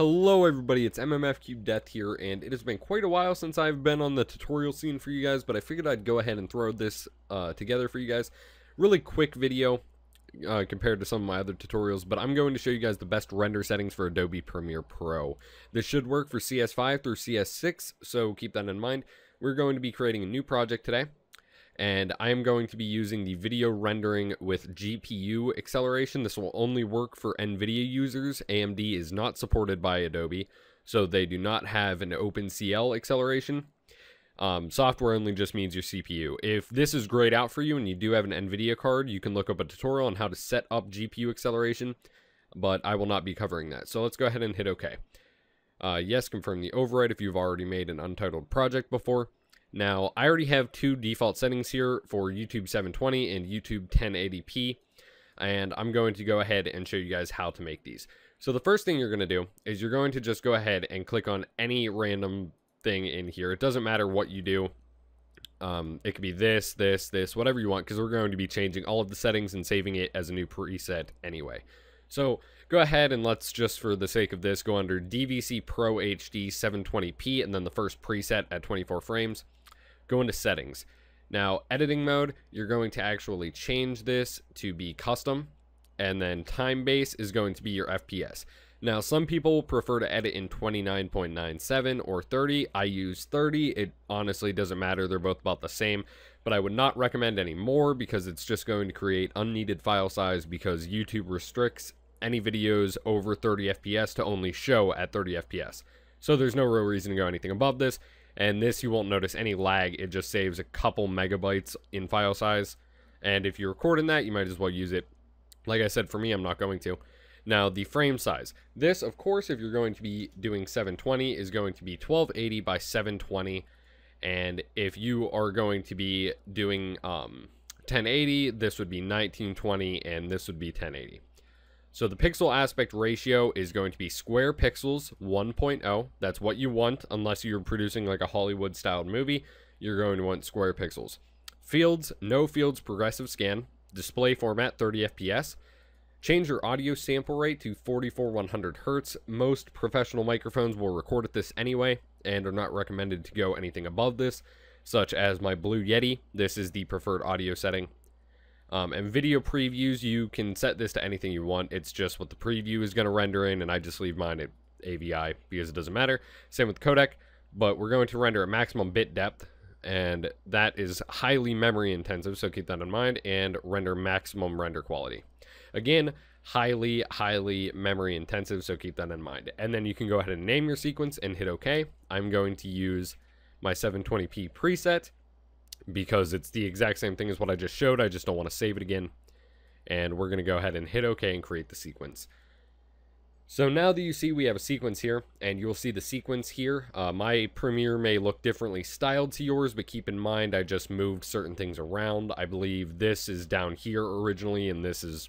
Hello everybody, it's MMFQ Death here, and it has been quite a while since I've been on the tutorial scene for you guys, but I figured I'd go ahead and throw this uh, together for you guys. Really quick video uh, compared to some of my other tutorials, but I'm going to show you guys the best render settings for Adobe Premiere Pro. This should work for CS5 through CS6, so keep that in mind. We're going to be creating a new project today, and I am going to be using the video rendering with GPU acceleration. This will only work for NVIDIA users. AMD is not supported by Adobe, so they do not have an OpenCL acceleration. Um, software only just means your CPU. If this is grayed out for you and you do have an NVIDIA card, you can look up a tutorial on how to set up GPU acceleration, but I will not be covering that. So let's go ahead and hit OK. Uh, yes, confirm the override if you've already made an untitled project before. Now, I already have two default settings here for YouTube 720 and YouTube 1080p, and I'm going to go ahead and show you guys how to make these. So the first thing you're going to do is you're going to just go ahead and click on any random thing in here. It doesn't matter what you do. Um, it could be this, this, this, whatever you want, because we're going to be changing all of the settings and saving it as a new preset anyway. So go ahead and let's just, for the sake of this, go under DVC Pro HD 720p and then the first preset at 24 frames go into settings. Now, editing mode, you're going to actually change this to be custom, and then time base is going to be your FPS. Now, some people prefer to edit in 29.97 or 30. I use 30. It honestly doesn't matter. They're both about the same, but I would not recommend any more because it's just going to create unneeded file size because YouTube restricts any videos over 30 FPS to only show at 30 FPS. So there's no real reason to go anything above this. And this, you won't notice any lag. It just saves a couple megabytes in file size. And if you're recording that, you might as well use it. Like I said, for me, I'm not going to. Now, the frame size. This, of course, if you're going to be doing 720, is going to be 1280 by 720. And if you are going to be doing um, 1080, this would be 1920, and this would be 1080. So the pixel aspect ratio is going to be square pixels 1.0. That's what you want unless you're producing like a Hollywood styled movie. You're going to want square pixels. Fields, no fields progressive scan. Display format 30 FPS. Change your audio sample rate to 44100 Hertz. Most professional microphones will record at this anyway and are not recommended to go anything above this, such as my Blue Yeti. This is the preferred audio setting. Um, and video previews, you can set this to anything you want. It's just what the preview is going to render in, and I just leave mine at AVI because it doesn't matter. Same with codec, but we're going to render at maximum bit depth, and that is highly memory intensive, so keep that in mind, and render maximum render quality. Again, highly, highly memory intensive, so keep that in mind. And then you can go ahead and name your sequence and hit OK. I'm going to use my 720p preset because it's the exact same thing as what I just showed. I just don't want to save it again. And we're going to go ahead and hit OK and create the sequence. So now that you see we have a sequence here, and you'll see the sequence here, uh, my Premiere may look differently styled to yours, but keep in mind I just moved certain things around. I believe this is down here originally, and this is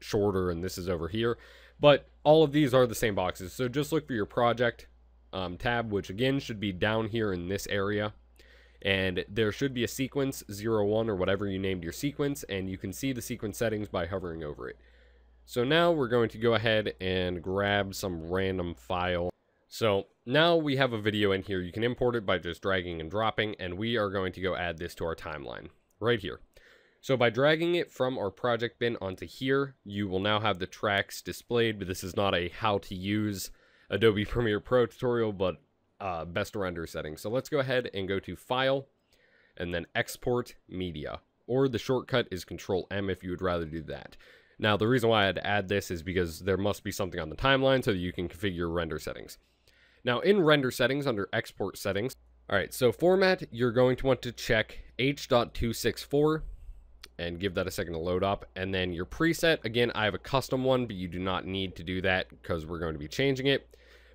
shorter, and this is over here. But all of these are the same boxes, so just look for your project um, tab, which again should be down here in this area and there should be a sequence 01 or whatever you named your sequence and you can see the sequence settings by hovering over it. So now we're going to go ahead and grab some random file. So now we have a video in here. You can import it by just dragging and dropping and we are going to go add this to our timeline right here. So by dragging it from our project bin onto here, you will now have the tracks displayed, but this is not a how to use Adobe Premiere Pro tutorial, but uh, best render settings. So let's go ahead and go to File and then Export Media. Or the shortcut is Control M if you would rather do that. Now, the reason why I had to add this is because there must be something on the timeline so that you can configure render settings. Now, in render settings under Export Settings, all right, so format, you're going to want to check H.264 and give that a second to load up. And then your preset, again, I have a custom one, but you do not need to do that because we're going to be changing it.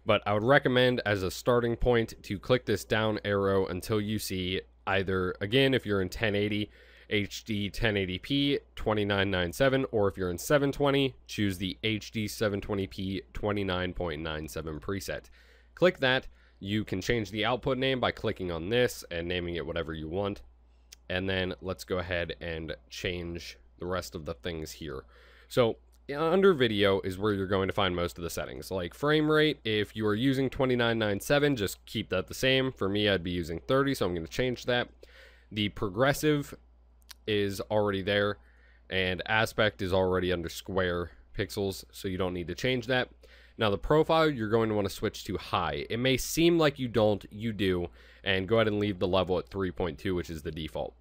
But I would recommend as a starting point to click this down arrow until you see either, again, if you're in 1080, HD 1080p 2997, or if you're in 720, choose the HD 720p 29.97 preset. Click that. You can change the output name by clicking on this and naming it whatever you want. And then let's go ahead and change the rest of the things here. So under video is where you're going to find most of the settings. Like frame rate, if you are using 2997, just keep that the same. For me, I'd be using 30, so I'm going to change that. The progressive is already there, and aspect is already under square pixels, so you don't need to change that. Now the profile, you're going to want to switch to high. It may seem like you don't, you do, and go ahead and leave the level at 3.2, which is the default.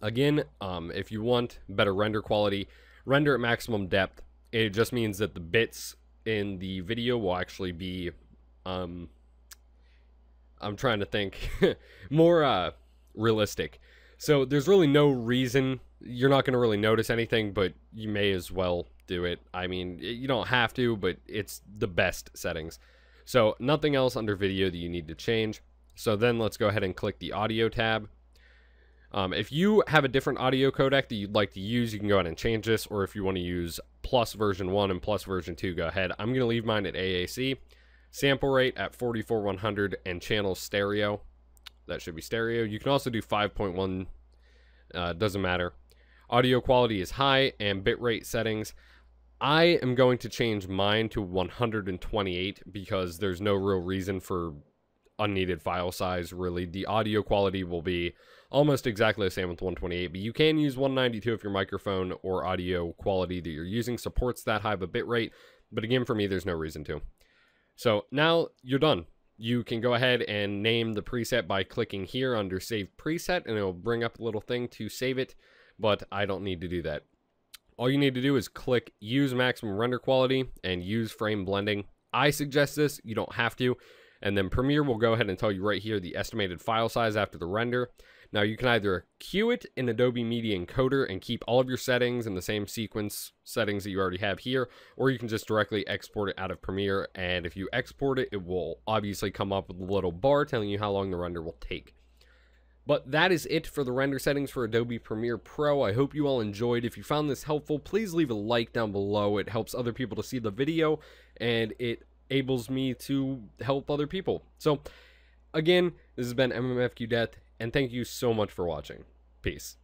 Again, um, if you want better render quality, render at maximum depth. It just means that the bits in the video will actually be, um, I'm trying to think, more uh, realistic. So there's really no reason you're not going to really notice anything, but you may as well do it. I mean, you don't have to, but it's the best settings. So nothing else under video that you need to change. So then let's go ahead and click the audio tab. Um, if you have a different audio codec that you'd like to use, you can go ahead and change this. Or if you want to use plus version 1 and plus version 2, go ahead. I'm going to leave mine at AAC. Sample rate at 44100 and channel stereo. That should be stereo. You can also do 5.1. Uh, doesn't matter. Audio quality is high and bitrate settings. I am going to change mine to 128 because there's no real reason for unneeded file size, really. The audio quality will be almost exactly the same with 128, but you can use 192 if your microphone or audio quality that you're using supports that high of a bitrate. But again, for me, there's no reason to. So now you're done. You can go ahead and name the preset by clicking here under Save Preset, and it'll bring up a little thing to save it, but I don't need to do that. All you need to do is click Use Maximum Render Quality and use Frame Blending. I suggest this, you don't have to. And then Premiere will go ahead and tell you right here the estimated file size after the render. Now you can either queue it in Adobe Media Encoder and keep all of your settings in the same sequence settings that you already have here, or you can just directly export it out of Premiere. And if you export it, it will obviously come up with a little bar telling you how long the render will take. But that is it for the render settings for Adobe Premiere Pro. I hope you all enjoyed. If you found this helpful, please leave a like down below. It helps other people to see the video, and it enables me to help other people. So, again, this has been MMFQ Death, and thank you so much for watching. Peace.